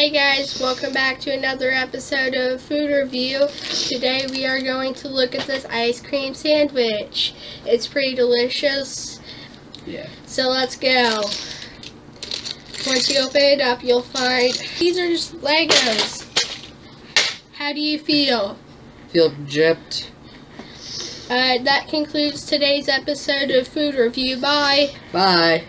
Hey guys, welcome back to another episode of Food Review. Today we are going to look at this ice cream sandwich. It's pretty delicious, Yeah. so let's go. Once you open it up, you'll find these are just Legos. How do you feel? Feel gypped. Uh, that concludes today's episode of Food Review. Bye. Bye.